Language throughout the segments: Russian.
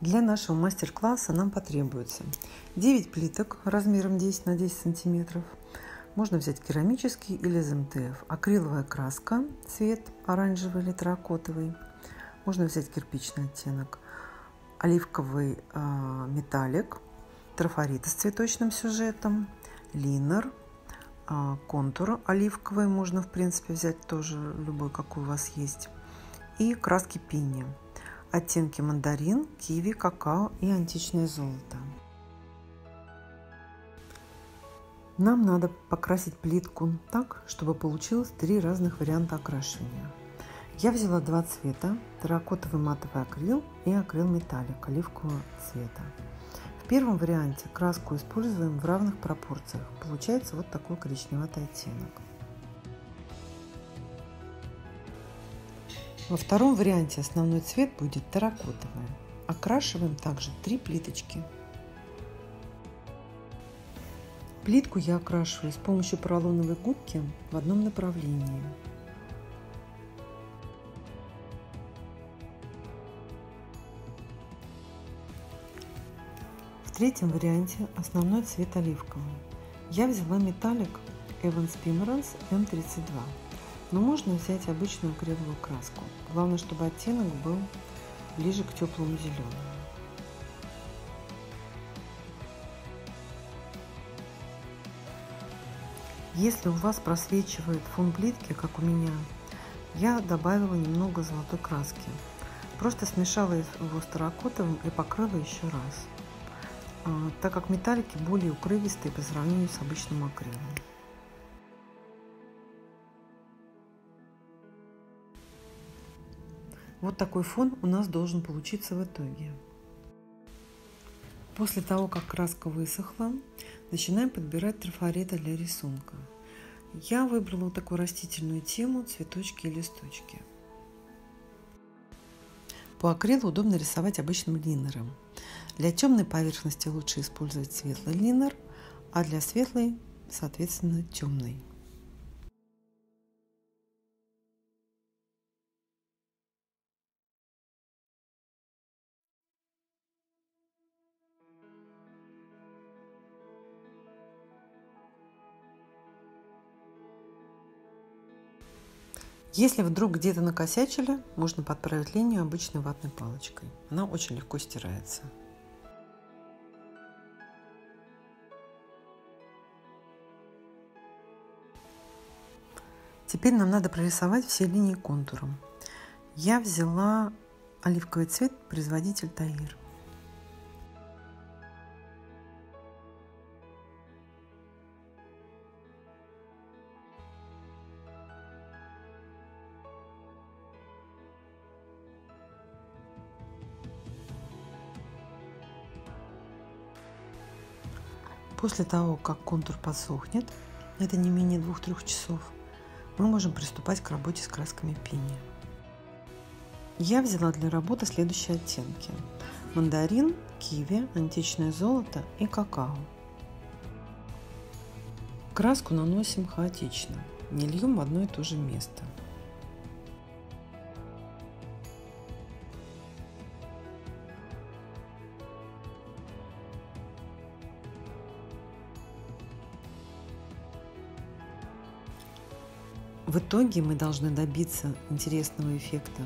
Для нашего мастер-класса нам потребуется 9 плиток размером 10 на 10 сантиметров. Можно взять керамический или из МТФ. Акриловая краска, цвет оранжевый или терракотовый. Можно взять кирпичный оттенок. Оливковый э, металлик, трафарита с цветочным сюжетом, линер, э, контур оливковый. Можно, в принципе, взять тоже любой, какой у вас есть. И краски пинни оттенки мандарин, киви, какао и античное золото. Нам надо покрасить плитку так, чтобы получилось три разных варианта окрашивания. Я взяла два цвета – терракотовый матовый акрил и акрил металлик оливкового цвета. В первом варианте краску используем в равных пропорциях. Получается вот такой коричневатый оттенок. Во втором варианте основной цвет будет терракотовый. Окрашиваем также три плиточки. Плитку я окрашиваю с помощью поролоновой губки в одном направлении. В третьем варианте основной цвет оливковый. Я взяла металлик Evans Pomerance M32 но можно взять обычную акриловую краску. Главное, чтобы оттенок был ближе к теплому зеленому. Если у вас просвечивает фон плитки, как у меня, я добавила немного золотой краски. Просто смешала его с терракотовым и покрыла еще раз, а, так как металлики более укрывистые по сравнению с обычным акрилом. Вот такой фон у нас должен получиться в итоге. После того, как краска высохла, начинаем подбирать трафареты для рисунка. Я выбрала вот такую растительную тему, цветочки и листочки. По акрилу удобно рисовать обычным линером. Для темной поверхности лучше использовать светлый линер, а для светлой, соответственно, темный. Если вдруг где-то накосячили, можно подправить линию обычной ватной палочкой. Она очень легко стирается. Теперь нам надо прорисовать все линии контуром. Я взяла оливковый цвет, производитель Таир. После того, как контур подсохнет, это не менее 2-3 часов, мы можем приступать к работе с красками пини. Я взяла для работы следующие оттенки. Мандарин, киви, античное золото и какао. Краску наносим хаотично, не льем в одно и то же место – В итоге мы должны добиться интересного эффекта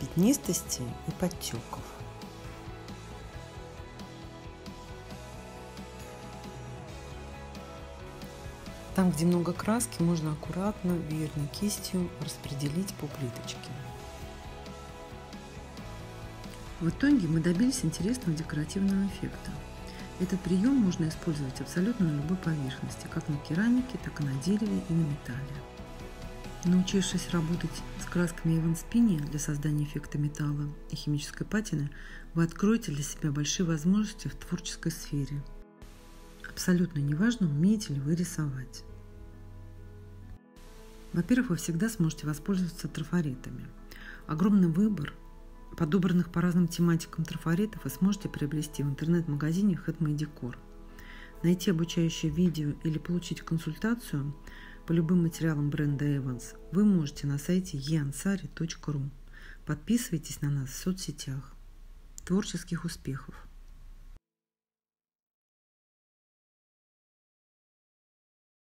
пятнистости и подтеков. Там, где много краски, можно аккуратно, верной кистью распределить по плиточке. В итоге мы добились интересного декоративного эффекта. Этот прием можно использовать абсолютно на любой поверхности, как на керамике, так и на дереве и на металле. Научившись работать с красками Evans Pini для создания эффекта металла и химической патины, вы откроете для себя большие возможности в творческой сфере. Абсолютно неважно, умеете ли вы рисовать. Во-первых, вы всегда сможете воспользоваться трафаретами. Огромный выбор подобранных по разным тематикам трафаретов вы сможете приобрести в интернет-магазине Hetman Decor. Найти обучающее видео или получить консультацию – по любым материалам бренда Evans вы можете на сайте eansari.ru. Подписывайтесь на нас в соцсетях. творческих успехов!